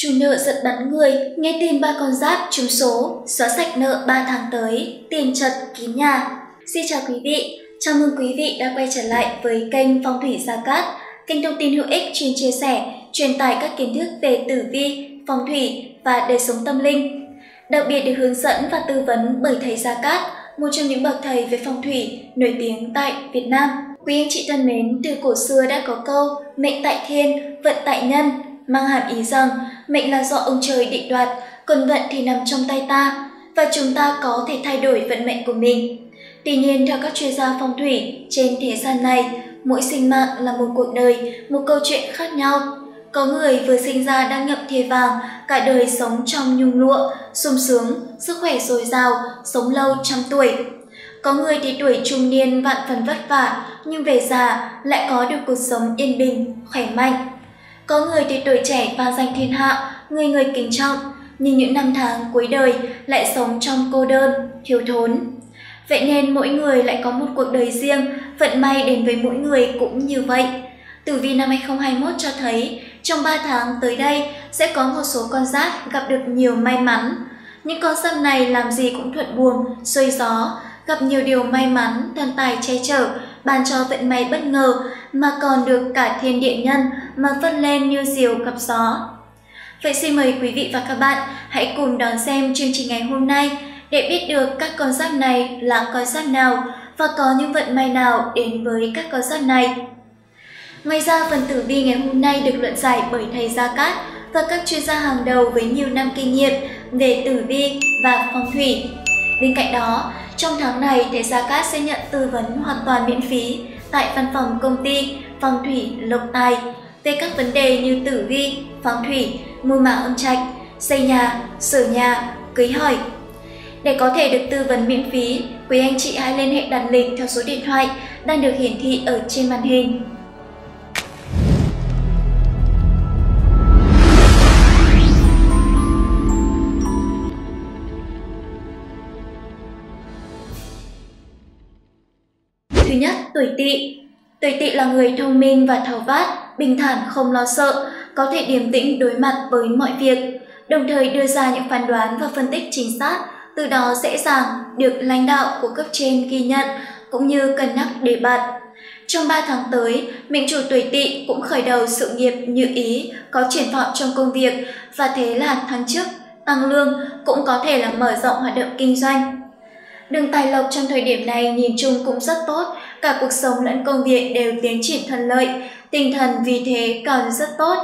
Chủ nợ giật bắn người, nghe tin ba con giáp trúng số, xóa sạch nợ 3 tháng tới, tiền chật kín nhà. Xin chào quý vị, chào mừng quý vị đã quay trở lại với kênh Phong thủy Gia Cát, kênh thông tin hữu ích chuyên chia sẻ, truyền tải các kiến thức về tử vi, phong thủy và đời sống tâm linh. Đặc biệt được hướng dẫn và tư vấn bởi thầy Gia Cát, một trong những bậc thầy về phong thủy nổi tiếng tại Việt Nam. Quý anh chị thân mến, từ cổ xưa đã có câu mệnh tại thiên, vận tại nhân, mang hàm ý rằng mệnh là do ông trời định đoạt, còn vận thì nằm trong tay ta, và chúng ta có thể thay đổi vận mệnh của mình. Tuy nhiên, theo các chuyên gia phong thủy, trên thế gian này, mỗi sinh mạng là một cuộc đời, một câu chuyện khác nhau. Có người vừa sinh ra đang ngậm thìa vàng, cả đời sống trong nhung lụa, sung sướng, sức khỏe dồi dào, sống lâu trăm tuổi. Có người thì tuổi trung niên vạn phần vất vả, nhưng về già lại có được cuộc sống yên bình, khỏe mạnh. Có người thì tuổi trẻ và danh thiên hạ, người người kính trọng, nhưng những năm tháng cuối đời lại sống trong cô đơn, thiếu thốn. Vậy nên mỗi người lại có một cuộc đời riêng, vận may đến với mỗi người cũng như vậy. Tử vi năm 2021 cho thấy, trong 3 tháng tới đây sẽ có một số con giáp gặp được nhiều may mắn. Những con giáp này làm gì cũng thuận buồm, xuôi gió, gặp nhiều điều may mắn, thần tài che chở, ban cho vận may bất ngờ mà còn được cả thiên địa nhân mà vươn lên như diều gặp gió. Vậy xin mời quý vị và các bạn hãy cùng đón xem chương trình ngày hôm nay để biết được các con giáp này là con giáp nào và có những vận may nào đến với các con giáp này. Ngoài ra, phần tử vi ngày hôm nay được luận giải bởi thầy Gia Cát và các chuyên gia hàng đầu với nhiều năm kinh nghiệm về tử vi và phong thủy. Bên cạnh đó, trong tháng này, thầy Gia Cát sẽ nhận tư vấn hoàn toàn miễn phí tại văn phòng công ty Phong thủy Lộc Tài về các vấn đề như tử vi, phong thủy, mua mã âm trạch, xây nhà, sửa nhà, cưới hỏi. Để có thể được tư vấn miễn phí, quý anh chị hãy liên hệ đặt lịch theo số điện thoại đang được hiển thị ở trên màn hình. Thứ nhất, tuổi tỵ. Tuổi tỵ là người thông minh và tháo vát, bình thản không lo sợ, có thể điềm tĩnh đối mặt với mọi việc, đồng thời đưa ra những phán đoán và phân tích chính xác, từ đó dễ dàng được lãnh đạo của cấp trên ghi nhận cũng như cân nhắc đề bạt. Trong 3 tháng tới, mệnh chủ tuổi tỵ cũng khởi đầu sự nghiệp như ý, có triển vọng trong công việc và thế là tháng trước tăng lương cũng có thể là mở rộng hoạt động kinh doanh. Đường tài lộc trong thời điểm này nhìn chung cũng rất tốt, cả cuộc sống lẫn công việc đều tiến triển thuận lợi, tinh thần vì thế còn rất tốt.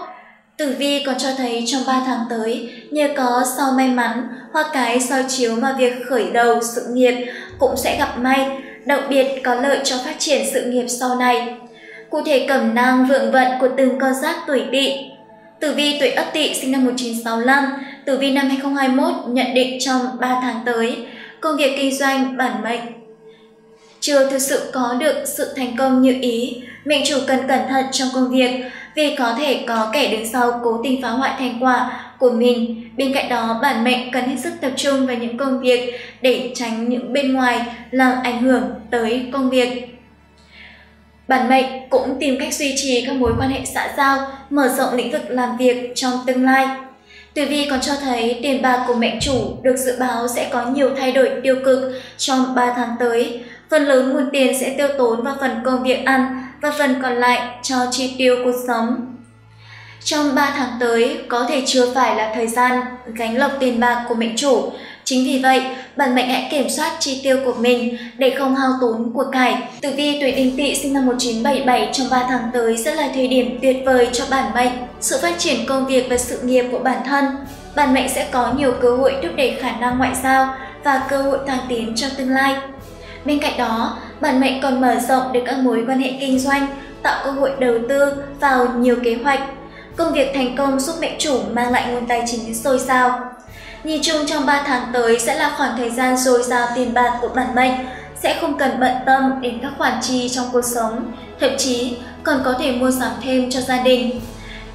Tử vi còn cho thấy trong 3 tháng tới, nhờ có sao may mắn hoặc cái soi chiếu mà việc khởi đầu sự nghiệp cũng sẽ gặp may, đặc biệt có lợi cho phát triển sự nghiệp sau này. Cụ thể cẩm nang vượng vận của từng con giáp tuổi tỵ. Tử vi tuổi Ất Tỵ sinh năm 1965, tử vi năm 2021 nhận định trong 3 tháng tới, công việc kinh doanh bản mệnh chưa thực sự có được sự thành công như ý, mệnh chủ cần cẩn thận trong công việc vì có thể có kẻ đứng sau cố tình phá hoại thành quả của mình. Bên cạnh đó, bản mệnh cần hết sức tập trung vào những công việc để tránh những bên ngoài làm ảnh hưởng tới công việc. Bản mệnh cũng tìm cách duy trì các mối quan hệ xã giao, mở rộng lĩnh vực làm việc trong tương lai. Tử vi còn cho thấy tiền bạc của mệnh chủ được dự báo sẽ có nhiều thay đổi tiêu cực trong 3 tháng tới. Phần lớn nguồn tiền sẽ tiêu tốn vào phần công việc ăn và phần còn lại cho chi tiêu cuộc sống. Trong 3 tháng tới, có thể chưa phải là thời gian gánh lọc tiền bạc của mệnh chủ. Chính vì vậy, bản mệnh hãy kiểm soát chi tiêu của mình để không hao tốn của cải. Tử vi tuổi đinh tỵ sinh năm 1977 trong 3 tháng tới sẽ là thời điểm tuyệt vời cho bản mệnh. Sự phát triển công việc và sự nghiệp của bản thân. Bản mệnh sẽ có nhiều cơ hội thúc đẩy khả năng ngoại giao và cơ hội thăng tiến trong tương lai. Bên cạnh đó, bản mệnh còn mở rộng được các mối quan hệ kinh doanh, tạo cơ hội đầu tư vào nhiều kế hoạch. Công việc thành công giúp mệnh chủ mang lại nguồn tài chính dồi dào. Nhìn chung trong 3 tháng tới sẽ là khoảng thời gian dồi dào tiền bạc của bản mệnh, sẽ không cần bận tâm đến các khoản chi trong cuộc sống, thậm chí còn có thể mua sắm thêm cho gia đình.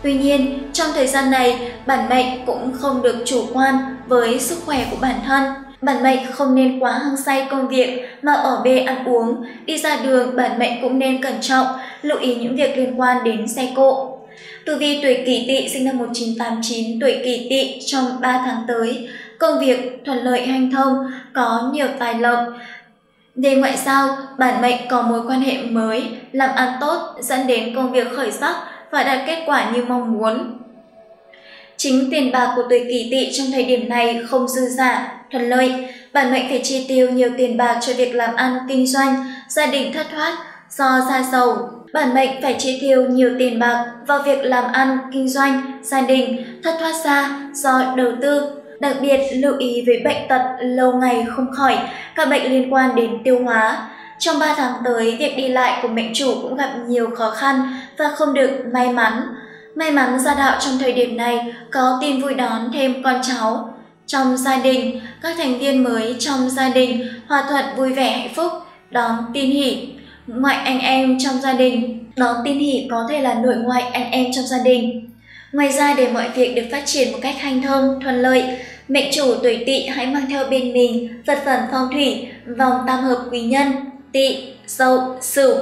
Tuy nhiên, trong thời gian này, bản mệnh cũng không được chủ quan với sức khỏe của bản thân. Bản mệnh không nên quá hăng say công việc mà ở bê ăn uống, đi ra đường bản mệnh cũng nên cẩn trọng, lưu ý những việc liên quan đến xe cộ. Tử vi tuổi kỷ tỵ sinh năm 1989 tuổi kỷ tỵ trong 3 tháng tới, công việc thuận lợi hanh thông, có nhiều tài lộc. Về ngoại giao, bản mệnh có mối quan hệ mới, làm ăn tốt dẫn đến công việc khởi sắc và đạt kết quả như mong muốn. Chính tiền bạc của tuổi kỷ tỵ trong thời điểm này không dư giả, thuận lợi, bản mệnh phải chi tiêu nhiều tiền bạc cho việc làm ăn, kinh doanh, gia đình thất thoát do gia giàu. Bản mệnh phải chi tiêu nhiều tiền bạc vào việc làm ăn, kinh doanh, gia đình, thất thoát xa do đầu tư. Đặc biệt lưu ý với bệnh tật lâu ngày không khỏi, các bệnh liên quan đến tiêu hóa. Trong 3 tháng tới, việc đi lại của mệnh chủ cũng gặp nhiều khó khăn và không được may mắn. May mắn gia đạo trong thời điểm này có tin vui đón thêm con cháu. Trong gia đình, các thành viên mới trong gia đình hòa thuận vui vẻ hạnh phúc, đón tin hỷ. Ngoại anh em trong gia đình, đón tin hỷ có thể là nội ngoại anh em trong gia đình. Ngoài ra để mọi việc được phát triển một cách hanh thông, thuận lợi, mệnh chủ tuổi tỵ hãy mang theo bên mình vật phẩm phong thủy, vòng tam hợp quý nhân, tỵ, dậu, sửu.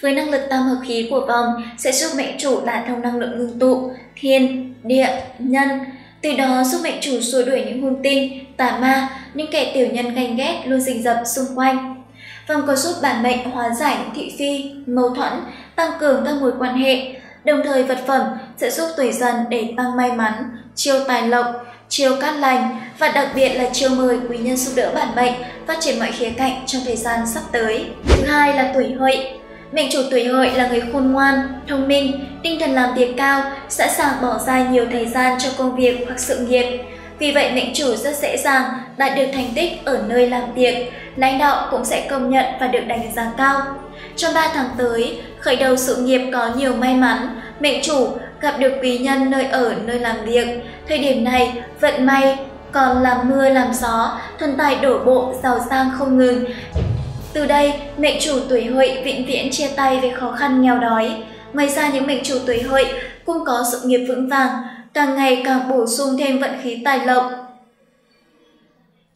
Với năng lực tam hợp khí của vòng sẽ giúp mệnh chủ đạt thông năng lượng ngưng tụ, thiên, địa, nhân, từ đó giúp mệnh chủ xua đuổi những hung tinh, tà ma, những kẻ tiểu nhân ganh ghét luôn rình rập xung quanh. Vòng còn giúp bản mệnh hóa giải những thị phi, mâu thuẫn, tăng cường các mối quan hệ, đồng thời vật phẩm sẽ giúp tuổi dần để tăng may mắn, chiêu tài lộc, chiêu cát lành và đặc biệt là chiêu mời quý nhân giúp đỡ bản mệnh phát triển mọi khía cạnh trong thời gian sắp tới. Thứ hai là tuổi hợi. Mệnh chủ tuổi hợi là người khôn ngoan, thông minh, tinh thần làm việc cao, sẵn sàng bỏ ra nhiều thời gian cho công việc hoặc sự nghiệp. Vì vậy mệnh chủ rất dễ dàng đạt được thành tích ở nơi làm việc, lãnh đạo cũng sẽ công nhận và được đánh giá cao. Trong 3 tháng tới, khởi đầu sự nghiệp có nhiều may mắn, mệnh chủ gặp được quý nhân nơi ở, nơi làm việc. Thời điểm này, vận may còn làm mưa làm gió, thần tài đổ bộ, giàu sang không ngừng. Từ đây, mệnh chủ tuổi hợi vĩnh viễn chia tay với khó khăn nghèo đói. Ngoài ra những mệnh chủ tuổi hợi cũng có sự nghiệp vững vàng, càng ngày càng bổ sung thêm vận khí tài lộc.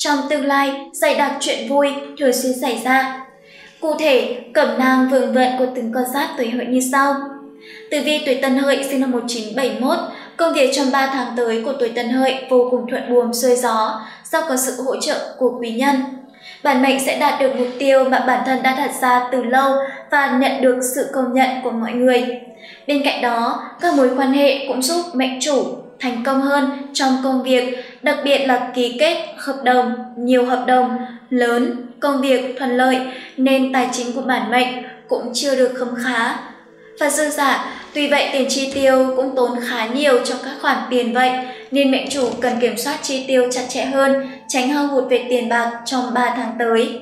Trong tương lai, dày đặc chuyện vui thường xuyên xảy ra. Cụ thể, cẩm nang vượng vận của từng con giáp tuổi hợi như sau. Tử vi tuổi Tân Hợi sinh năm 1971, công việc trong 3 tháng tới của tuổi Tân Hợi vô cùng thuận buồm xuôi gió do có sự hỗ trợ của quý nhân. Bản mệnh sẽ đạt được mục tiêu mà bản thân đã đặt ra từ lâu và nhận được sự công nhận của mọi người. Bên cạnh đó, các mối quan hệ cũng giúp mệnh chủ thành công hơn trong công việc, đặc biệt là ký kết hợp đồng, nhiều hợp đồng lớn, công việc thuận lợi nên tài chính của bản mệnh cũng chưa được khấm khá. Và dư giả, tuy vậy tiền chi tiêu cũng tốn khá nhiều trong các khoản tiền vậy, nên mệnh chủ cần kiểm soát chi tiêu chặt chẽ hơn, tránh hao hụt về tiền bạc trong 3 tháng tới.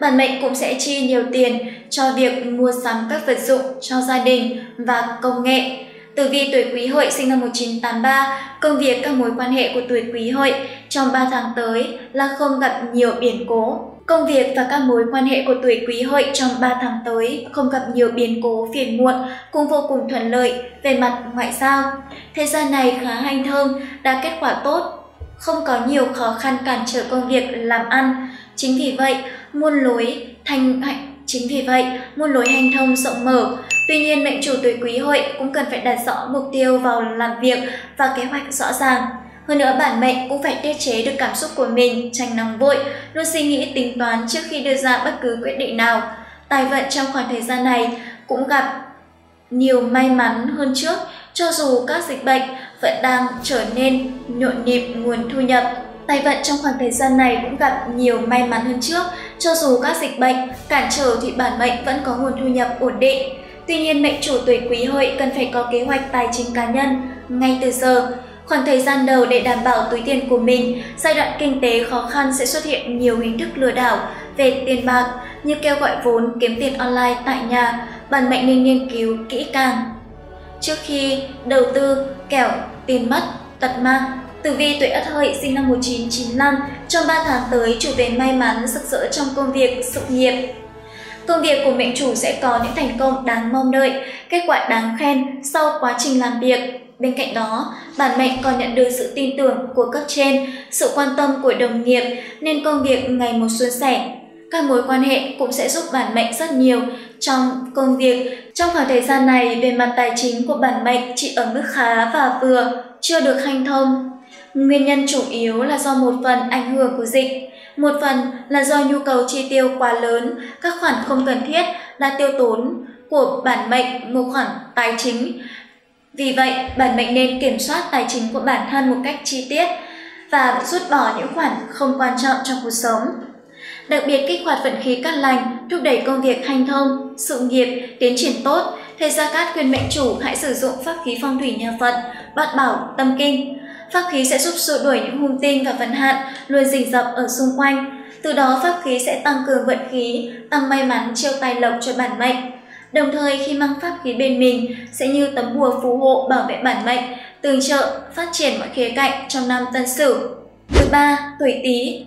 Bản mệnh cũng sẽ chi nhiều tiền cho việc mua sắm các vật dụng cho gia đình và công nghệ. Tử vi tuổi Quý Hợi sinh năm 1983, công việc các mối quan hệ của tuổi Quý Hợi trong 3 tháng tới là không gặp nhiều biến cố. Công việc và các mối quan hệ của tuổi Quý Hợi trong 3 tháng tới không gặp nhiều biến cố phiền muộn, cũng vô cùng thuận lợi về mặt ngoại giao. Thời gian này khá hanh thông, đạt kết quả tốt, không có nhiều khó khăn cản trở công việc làm ăn. Chính vì vậy, muôn lối thành hạnh Chính vì vậy, muôn lối hành thông rộng mở. Tuy nhiên, mệnh chủ tuổi quý hợi cũng cần phải đặt rõ mục tiêu vào làm việc và kế hoạch rõ ràng. Hơn nữa, bản mệnh cũng phải tiết chế được cảm xúc của mình, tránh nóng vội, luôn suy nghĩ tính toán trước khi đưa ra bất cứ quyết định nào. Tài vận trong khoảng thời gian này cũng gặp nhiều may mắn hơn trước, cho dù các dịch bệnh vẫn đang trở nên nhộn nhịp nguồn thu nhập. Tài vận trong khoảng thời gian này cũng gặp nhiều may mắn hơn trước, cho dù các dịch bệnh cản trở thì bản mệnh vẫn có nguồn thu nhập ổn định. Tuy nhiên mệnh chủ tuổi quý hợi cần phải có kế hoạch tài chính cá nhân ngay từ giờ. Khoảng thời gian đầu để đảm bảo túi tiền của mình, giai đoạn kinh tế khó khăn sẽ xuất hiện nhiều hình thức lừa đảo về tiền bạc như kêu gọi vốn kiếm tiền online tại nhà, bản mệnh nên nghiên cứu kỹ càng. Trước khi đầu tư, kẻo tiền mất, tật mang, Tử vi tuổi Ất Hợi sinh năm 1995, trong 3 tháng tới chủ về may mắn rực rỡ trong công việc, sự nghiệp. Công việc của mệnh chủ sẽ có những thành công đáng mong đợi, kết quả đáng khen sau quá trình làm việc. Bên cạnh đó, bản mệnh còn nhận được sự tin tưởng của cấp trên, sự quan tâm của đồng nghiệp nên công việc ngày một suôn sẻ. Các mối quan hệ cũng sẽ giúp bản mệnh rất nhiều trong công việc. Trong khoảng thời gian này, về mặt tài chính của bản mệnh chỉ ở mức khá và vừa, chưa được hanh thông. Nguyên nhân chủ yếu là do một phần ảnh hưởng của dịch, một phần là do nhu cầu chi tiêu quá lớn, các khoản không cần thiết là tiêu tốn của bản mệnh một khoản tài chính. Vì vậy, bản mệnh nên kiểm soát tài chính của bản thân một cách chi tiết và rút bỏ những khoản không quan trọng trong cuộc sống. Đặc biệt kích hoạt vận khí cát lành, thúc đẩy công việc hanh thông, sự nghiệp, tiến triển tốt. Thầy Gia Cát khuyên mệnh chủ hãy sử dụng pháp khí phong thủy nhà Phật, bát bảo, tâm kinh. Pháp khí sẽ giúp xua đuổi những hung tinh và vận hạn luôn rình rập ở xung quanh. Từ đó pháp khí sẽ tăng cường vận khí, tăng may mắn chiêu tài lộc cho bản mệnh. Đồng thời khi mang pháp khí bên mình sẽ như tấm bùa phù hộ bảo vệ bản mệnh, tương trợ, phát triển mọi khía cạnh trong năm Tân Sửu. Thứ ba, tuổi Tý.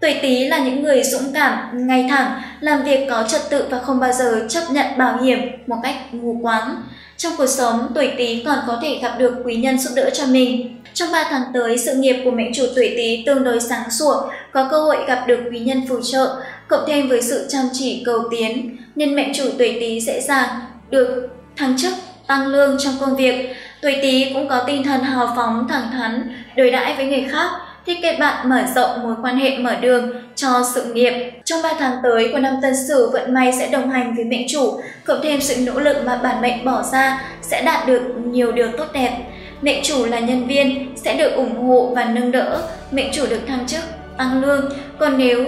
Tuổi Tý là những người dũng cảm, ngay thẳng, làm việc có trật tự và không bao giờ chấp nhận bảo hiểm một cách mù quáng. Trong cuộc sống, tuổi Tý còn có thể gặp được quý nhân giúp đỡ cho mình. Trong 3 tháng tới, sự nghiệp của mệnh chủ tuổi Tý tương đối sáng sủa, có cơ hội gặp được quý nhân phù trợ, cộng thêm với sự chăm chỉ cầu tiến, nên mệnh chủ tuổi Tý dễ dàng được thăng chức, tăng lương trong công việc. Tuổi Tý cũng có tinh thần hào phóng, thẳng thắn, đối đãi với người khác, thì kết bạn mở rộng mối quan hệ mở đường cho sự nghiệp. Trong 3 tháng tới của năm Tân Sửu, vận may sẽ đồng hành với mệnh chủ, cộng thêm sự nỗ lực mà bản mệnh bỏ ra sẽ đạt được nhiều điều tốt đẹp. Mệnh chủ là nhân viên sẽ được ủng hộ và nâng đỡ, mệnh chủ được thăng chức, tăng lương, còn nếu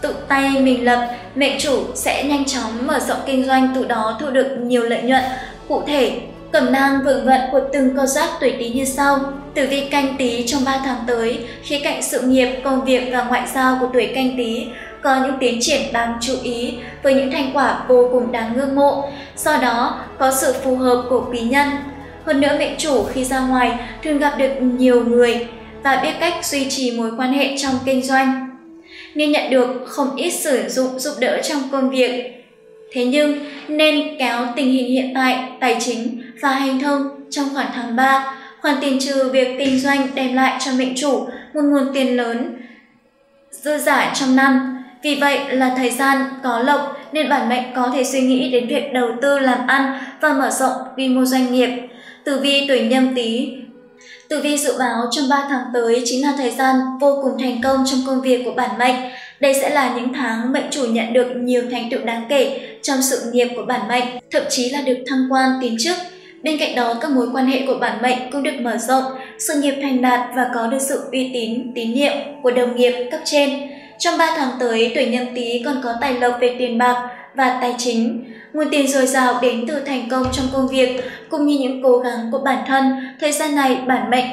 tự tay mình lập, mệnh chủ sẽ nhanh chóng mở rộng kinh doanh từ đó thu được nhiều lợi nhuận. Cụ thể, Cẩm nang vượng vận của từng con giáp tuổi Tý như sau. Tử vi canh Tý trong 3 tháng tới, khía cạnh sự nghiệp, công việc và ngoại giao của tuổi canh Tý có những tiến triển đáng chú ý với những thành quả vô cùng đáng ngưỡng mộ. Do đó, có sự phù hợp của quý nhân. Hơn nữa mệnh chủ khi ra ngoài thường gặp được nhiều người và biết cách duy trì mối quan hệ trong kinh doanh. Nên nhận được không ít sử dụng giúp đỡ trong công việc. Thế nhưng, nên kéo tình hình hiện tại, tài chính và hành thông trong khoảng tháng 3, khoản tiền trừ việc kinh doanh đem lại cho mệnh chủ một nguồn tiền lớn dư giả trong năm. Vì vậy là thời gian có lộc nên bản mệnh có thể suy nghĩ đến việc đầu tư làm ăn và mở rộng quy mô doanh nghiệp. Tử vi tuổi nhâm tý Tử vi dự báo trong 3 tháng tới chính là thời gian vô cùng thành công trong công việc của bản mệnh. Đây sẽ là những tháng mệnh chủ nhận được nhiều thành tựu đáng kể trong sự nghiệp của bản mệnh, thậm chí là được thăng quan tiến chức. Bên cạnh đó, các mối quan hệ của bản mệnh cũng được mở rộng, sự nghiệp thành đạt và có được sự uy tín, tín nhiệm của đồng nghiệp cấp trên. Trong 3 tháng tới, tuổi nhâm tý còn có tài lộc về tiền bạc và tài chính. Nguồn tiền dồi dào đến từ thành công trong công việc cũng như những cố gắng của bản thân. Thời gian này, bản mệnh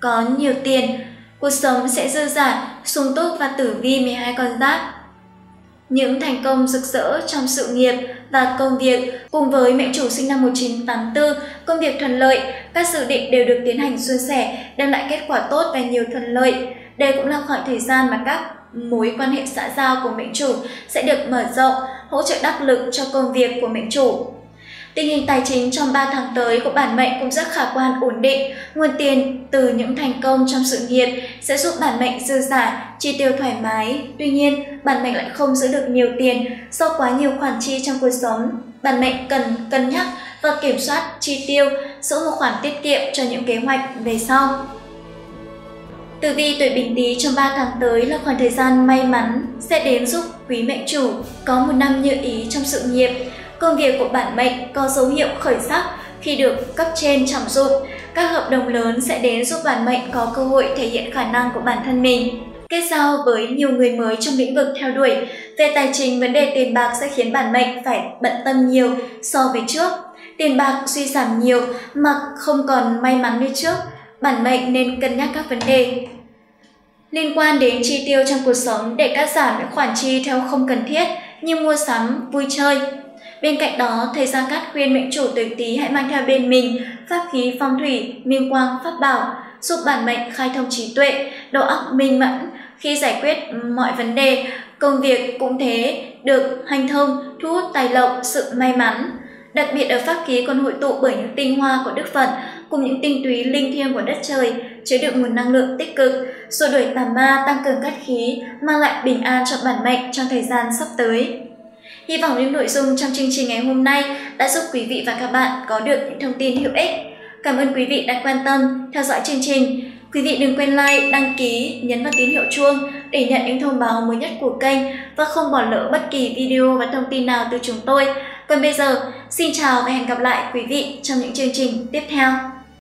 có nhiều tiền, cuộc sống sẽ dư dả, sung túc và tử vi 12 con giáp những thành công rực rỡ trong sự nghiệp và công việc cùng với mệnh chủ sinh năm 1984, công việc thuận lợi, các dự định đều được tiến hành suôn sẻ, đem lại kết quả tốt và nhiều thuận lợi. Đây cũng là khoảng thời gian mà các mối quan hệ xã giao của mệnh chủ sẽ được mở rộng, hỗ trợ đắc lực cho công việc của mệnh chủ. Tình hình tài chính trong 3 tháng tới của bản mệnh cũng rất khả quan ổn định. Nguồn tiền từ những thành công trong sự nghiệp sẽ giúp bản mệnh dư giả, chi tiêu thoải mái. Tuy nhiên, bản mệnh lại không giữ được nhiều tiền do quá nhiều khoản chi trong cuộc sống. Bản mệnh cần cân nhắc và kiểm soát chi tiêu, giữ một khoản tiết kiệm cho những kế hoạch về sau. Tử vi tuổi Bình Tý trong 3 tháng tới là khoảng thời gian may mắn sẽ đến giúp quý mệnh chủ có một năm như ý trong sự nghiệp công việc của bản mệnh có dấu hiệu khởi sắc khi được cấp trên trọng dụng. Các hợp đồng lớn sẽ đến giúp bản mệnh có cơ hội thể hiện khả năng của bản thân mình. Kết giao với nhiều người mới trong lĩnh vực theo đuổi, về tài chính vấn đề tiền bạc sẽ khiến bản mệnh phải bận tâm nhiều so với trước. Tiền bạc suy giảm nhiều mà không còn may mắn như trước, bản mệnh nên cân nhắc các vấn đề liên quan đến chi tiêu trong cuộc sống để cắt giảm những khoản chi theo không cần thiết như mua sắm, vui chơi, Bên cạnh đó, thầy Gia Cát khuyên mệnh chủ tuổi Tý hãy mang theo bên mình pháp khí phong thủy, minh quang, pháp bảo, giúp bản mệnh khai thông trí tuệ, đầu óc minh mẫn khi giải quyết mọi vấn đề, công việc cũng thế, được hành thông, thu hút tài lộc, sự may mắn. Đặc biệt ở pháp khí còn hội tụ bởi những tinh hoa của Đức Phật cùng những tinh túy linh thiêng của đất trời, chứa đựng nguồn năng lượng tích cực, xua đuổi tà ma, tăng cường cát khí, mang lại bình an cho bản mệnh trong thời gian sắp tới. Hy vọng những nội dung trong chương trình ngày hôm nay đã giúp quý vị và các bạn có được những thông tin hữu ích. Cảm ơn quý vị đã quan tâm, theo dõi chương trình. Quý vị đừng quên like, đăng ký, nhấn vào tín hiệu chuông để nhận những thông báo mới nhất của kênh và không bỏ lỡ bất kỳ video và thông tin nào từ chúng tôi. Còn bây giờ, xin chào và hẹn gặp lại quý vị trong những chương trình tiếp theo.